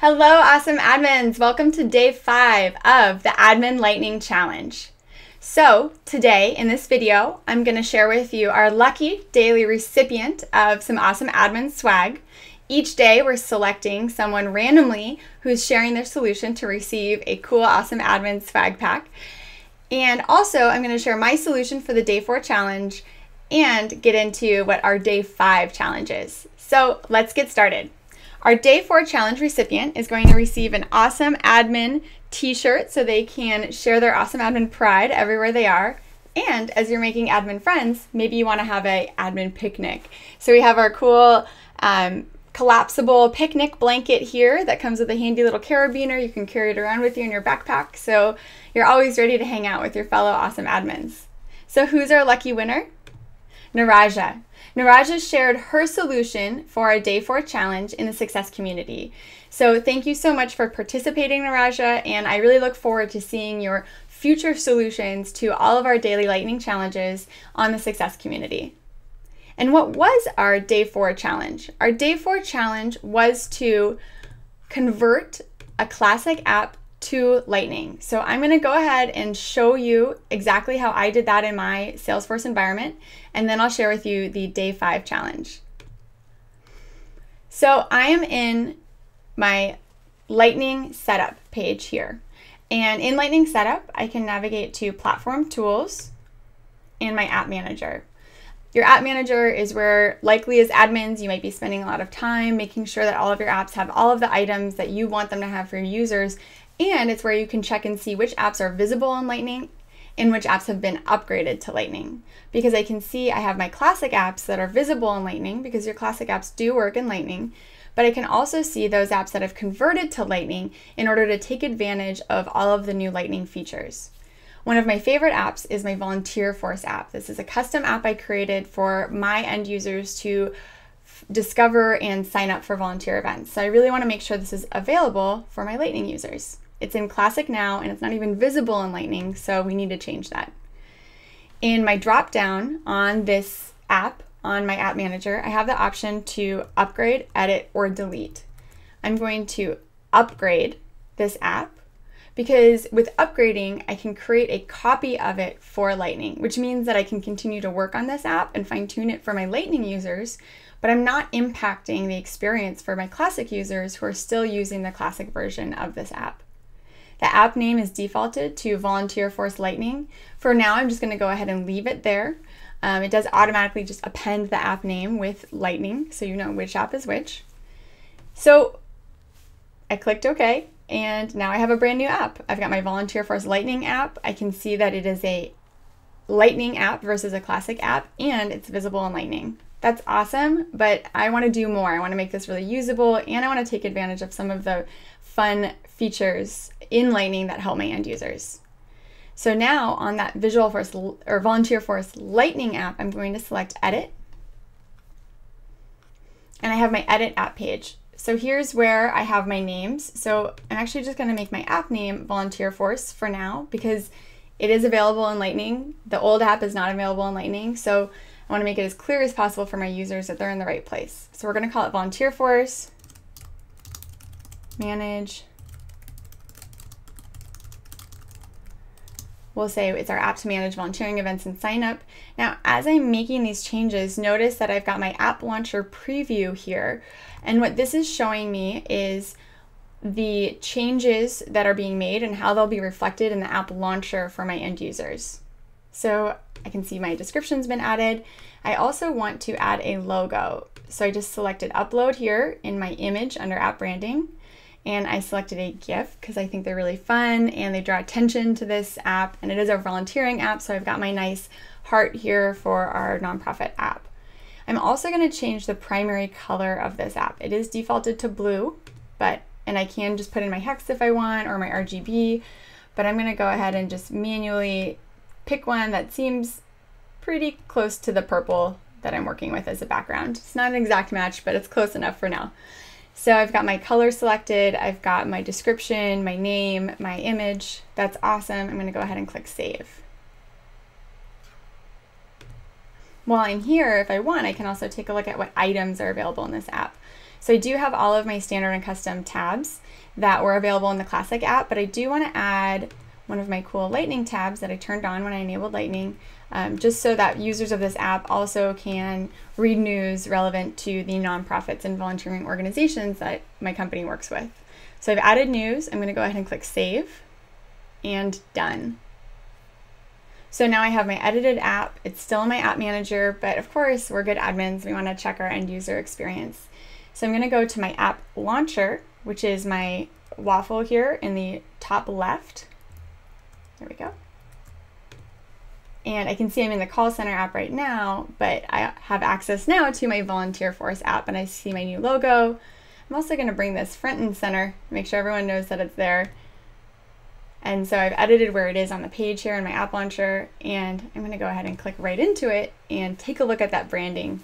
Hello, awesome admins. Welcome to day five of the Admin Lightning Challenge. So, today in this video, I'm going to share with you our lucky daily recipient of some awesome admin swag. Each day, we're selecting someone randomly who's sharing their solution to receive a cool, awesome admin swag pack. And also, I'm going to share my solution for the day four challenge and get into what our day five challenge is. So, let's get started. Our day four challenge recipient is going to receive an awesome admin t shirt so they can share their awesome admin pride everywhere they are. And as you're making admin friends, maybe you want to have a admin picnic. So we have our cool um, collapsible picnic blanket here that comes with a handy little carabiner. You can carry it around with you in your backpack. So you're always ready to hang out with your fellow awesome admins. So who's our lucky winner? Naraja. Naraja shared her solution for our day four challenge in the success community. So thank you so much for participating, Naraja, and I really look forward to seeing your future solutions to all of our daily lightning challenges on the success community. And what was our day four challenge? Our day four challenge was to convert a classic app to Lightning. So I'm going to go ahead and show you exactly how I did that in my Salesforce environment, and then I'll share with you the day five challenge. So I am in my Lightning setup page here. And in Lightning Setup, I can navigate to Platform Tools and my App Manager. Your app manager is where, likely as admins, you might be spending a lot of time making sure that all of your apps have all of the items that you want them to have for your users and it's where you can check and see which apps are visible in Lightning and which apps have been upgraded to Lightning. Because I can see I have my classic apps that are visible in Lightning because your classic apps do work in Lightning, but I can also see those apps that have converted to Lightning in order to take advantage of all of the new Lightning features. One of my favorite apps is my Volunteer Force app. This is a custom app I created for my end users to discover and sign up for volunteer events. So I really want to make sure this is available for my Lightning users. It's in Classic now and it's not even visible in Lightning, so we need to change that. In my drop down on this app, on my app manager, I have the option to upgrade, edit, or delete. I'm going to upgrade this app because with upgrading, I can create a copy of it for Lightning, which means that I can continue to work on this app and fine tune it for my Lightning users, but I'm not impacting the experience for my Classic users who are still using the Classic version of this app. The app name is defaulted to Volunteer Force Lightning. For now, I'm just going to go ahead and leave it there. Um, it does automatically just append the app name with Lightning, so you know which app is which. So I clicked OK, and now I have a brand new app. I've got my Volunteer Force Lightning app. I can see that it is a Lightning app versus a classic app, and it's visible in Lightning. That's awesome, but I want to do more. I want to make this really usable, and I want to take advantage of some of the fun features in Lightning that help my end users. So now on that Visual Force or Volunteer Force Lightning app, I'm going to select Edit. And I have my Edit app page. So here's where I have my names. So I'm actually just going to make my app name Volunteer Force for now because it is available in Lightning. The old app is not available in Lightning. So I want to make it as clear as possible for my users that they're in the right place. So we're going to call it Volunteer Force, Manage, we'll say it's our app to manage volunteering events and sign up. Now, as I'm making these changes, notice that I've got my app launcher preview here. And what this is showing me is the changes that are being made and how they'll be reflected in the app launcher for my end users. So I can see my description's been added. I also want to add a logo. So I just selected upload here in my image under app branding and I selected a GIF because I think they're really fun and they draw attention to this app and it is a volunteering app so I've got my nice heart here for our nonprofit app. I'm also going to change the primary color of this app. It is defaulted to blue, but and I can just put in my hex if I want or my RGB, but I'm going to go ahead and just manually pick one that seems pretty close to the purple that I'm working with as a background. It's not an exact match, but it's close enough for now. So I've got my color selected, I've got my description, my name, my image. That's awesome. I'm gonna go ahead and click save. While I'm here, if I want, I can also take a look at what items are available in this app. So I do have all of my standard and custom tabs that were available in the classic app, but I do want to add one of my cool lightning tabs that I turned on when I enabled lightning, um, just so that users of this app also can read news relevant to the nonprofits and volunteering organizations that my company works with. So I've added news. I'm going to go ahead and click save and done. So now I have my edited app. It's still in my app manager, but of course, we're good admins. We want to check our end user experience. So I'm going to go to my app launcher, which is my waffle here in the top left. There we go. And I can see I'm in the call center app right now, but I have access now to my Volunteer Force app and I see my new logo. I'm also going to bring this front and center, make sure everyone knows that it's there. And so I've edited where it is on the page here in my app launcher, and I'm going to go ahead and click right into it and take a look at that branding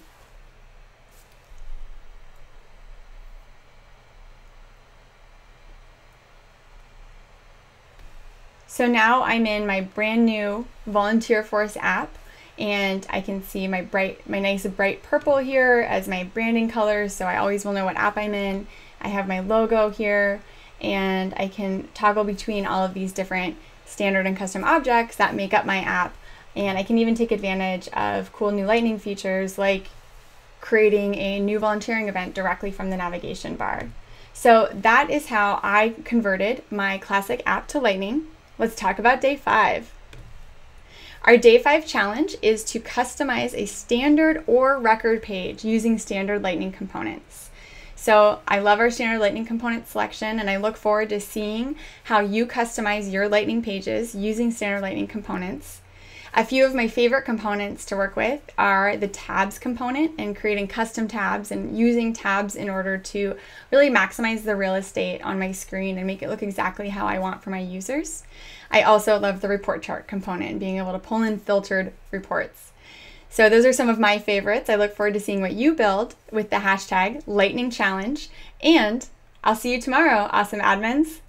So now I'm in my brand new Volunteer Force app and I can see my bright, my nice bright purple here as my branding colors. So I always will know what app I'm in. I have my logo here and I can toggle between all of these different standard and custom objects that make up my app. And I can even take advantage of cool new lightning features like creating a new volunteering event directly from the navigation bar. So that is how I converted my classic app to Lightning. Let's talk about day five. Our day five challenge is to customize a standard or record page using standard Lightning components. So I love our standard Lightning component selection and I look forward to seeing how you customize your Lightning pages using standard Lightning components. A few of my favorite components to work with are the tabs component and creating custom tabs and using tabs in order to really maximize the real estate on my screen and make it look exactly how I want for my users. I also love the report chart component and being able to pull in filtered reports. So those are some of my favorites. I look forward to seeing what you build with the hashtag Lightning Challenge. And I'll see you tomorrow, awesome admins.